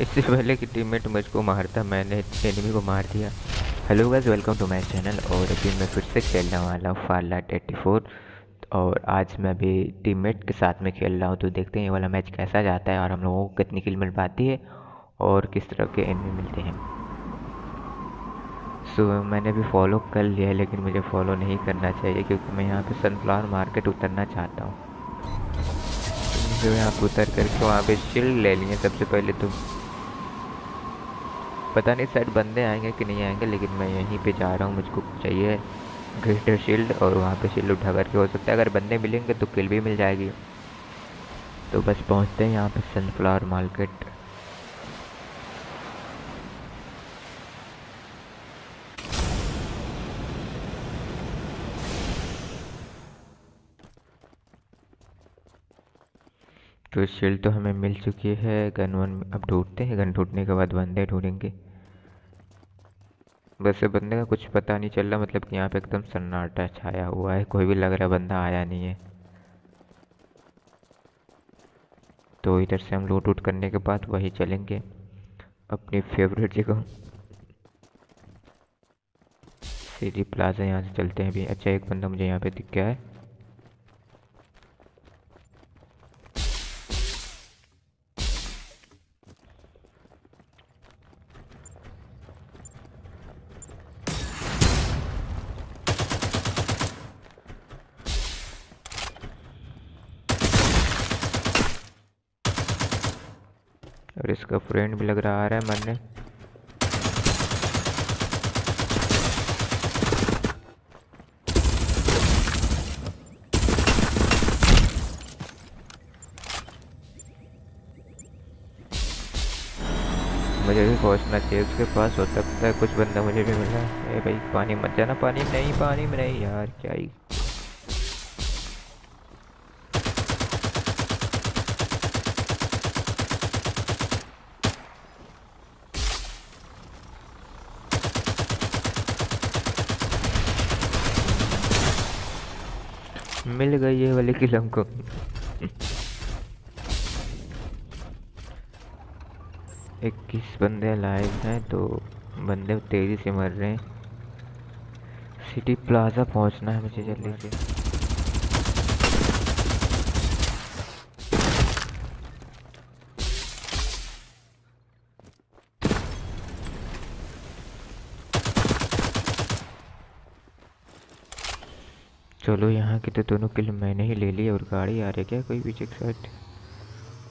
इससे पहले कि टीममेट मुझको मारता मैंने एनिमी को मार दिया। Hello guys welcome to my channel और अभी मैं फिर से खेलने वाला हूँ फारलाइट एट्टी फोर और आज मैं अभी टीममेट के साथ में खेल रहा हूँ तो देखते हैं ये वाला मैच कैसा जाता है और हम लोगों को कितनी किल मिल पाती है और किस तरह के एनिमी मिलते हैं। सो so, मैंने भी फॉलो कर लिया है लेकिन मुझे फॉलो नहीं करना चाहिए क्योंकि मैं यहाँ पे सनफ्लावर मार्केट उतरना चाहता हूँ। जो यहाँ पर उतर करके वहाँ पे शील्ड ले लिए सबसे पहले तो। पता नहीं शायद बंदे आएँगे कि नहीं आएँगे, लेकिन मैं यहीं पे जा रहा हूँ, मुझको चाहिए ग्रेटर शील्ड और वहाँ पे शील्ड उठा करके। हो सकता है अगर बंदे मिलेंगे तो किल भी मिल जाएगी। तो बस पहुँचते हैं यहाँ पे सनफ्लावर मार्केट तो शील्ड तो हमें मिल चुकी है। गन वन अब ढूंढते हैं। गन ढूँढने के बाद बंदे ढूंढेंगे। वैसे बंदे का कुछ पता नहीं चल रहा मतलब कि यहाँ पे एकदम सन्नाटा छाया हुआ है। कोई भी लग रहा बंदा आया नहीं है। तो इधर से हम लूट उट करने के बाद वही चलेंगे। अपनी फेवरेट जगह। सिटी प्लाजा यहाँ से चलते हैं अभी। अच्छा एक बंदा मुझे यहाँ पे दिख गया है। और इसका फ्रेंड भी लग रहा आ रहा है मरने। मुझे भी पहुँचना चाहिए उसके पास हो सकता है कुछ बंदा मुझे भी मिला। है भाई, पानी मत जाना, पानी नहीं, पानी में नहीं यार, क्या ही मिल गई है वाली किल हमको इक्कीस बंदे लाइव हैं तो बंदे तेज़ी से मर रहे हैं। सिटी प्लाजा पहुँचना है मुझे जल्दी से। चलो यहाँ की तो दोनों किल मैंने ही ले ली और गाड़ी आ रही क्या? कोई पीछे साइड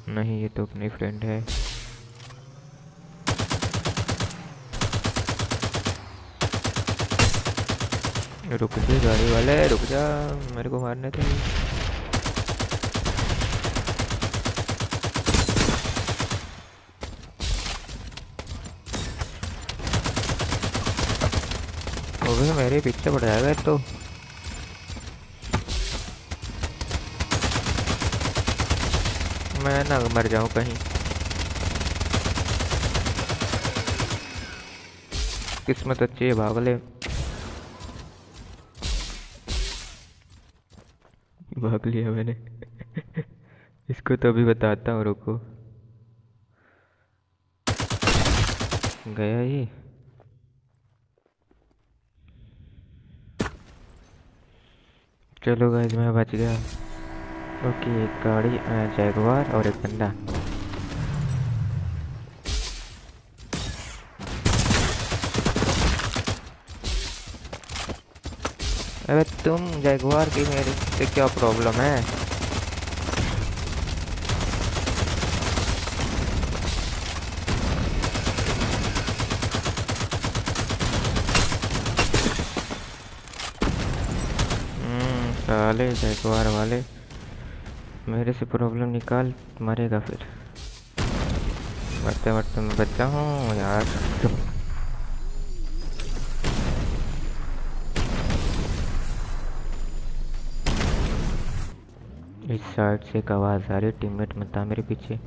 नहीं, ये तो अपनी फ्रेंड है। रुक जा गाड़ी वाले, रुक जा, मेरे को मारने थे मेरे पीछे पड़ जाएगा तो। मैं ना मर जाऊँ कहीं। किस्मत अच्छी है भागले। भाग लिया मैंने। इसको तो अभी बताता हूँ, रुको। गया ही चलो गाइस मैं बच गया। ओके एक गाड़ी जैगवार और एक बंदा। अबे तुम जैगवार की मेरे से क्या प्रॉब्लम है? साले जैगवार वाले। मेरे से प्रॉब्लम निकाल, मरेगा फिर। मरते मरते मैं बच्चा हूँ यार। इस साइड से एक आवाज़ आ रही है टीममेट मत मेरे पीछे।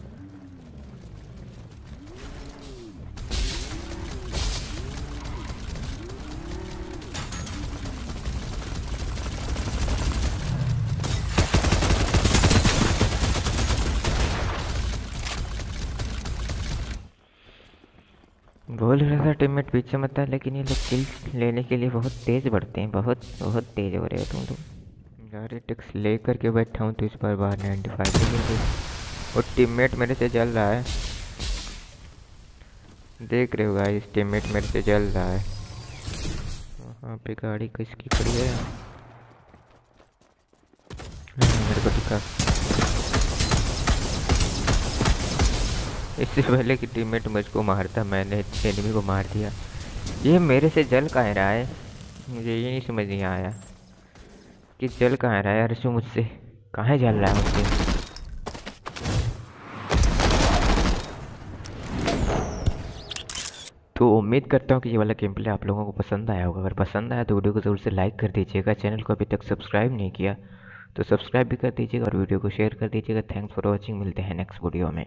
बोल रहा टीममेट पीछे मत है लेकिन ये लोग किल लेने के लिए बहुत तेज़ बढ़ते हैं बहुत बहुत तेज़ हो रहे हो तुम लोग। ये टिक्स ले करके बैठा हूँ तो इस बार बार नाइन्टी फाइव गई और टीममेट मेरे से जल रहा है। देख रहे हो गाइस टीममेट मेरे से जल रहा है। वहाँ पे गाड़ी किसकी खड़ी हाँ, मेरे को दिखा। इससे पहले कि टीममेट मुझको मारता, मैंने एनिमी को मार दिया। ये मेरे से जल कह रहा है? मुझे ये नहीं समझ नहीं आया। कि जल कहाँ रहा है? यार सो मुझसे। कहाँ जल रहा है मुझसे? तो उम्मीद करता हूँ कि ये वाला गेम प्ले आप लोगों को पसंद आया होगा। अगर पसंद आया तो वीडियो को ज़रूर से लाइक कर दीजिएगा। चैनल को अभी तक सब्सक्राइब नहीं किया तो सब्सक्राइब भी कर दीजिएगा और वीडियो को शेयर कर दीजिएगा। थैंक्स फॉर वॉचिंग मिलते हैं नेक्स्ट वीडियो में।